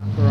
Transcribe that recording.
We're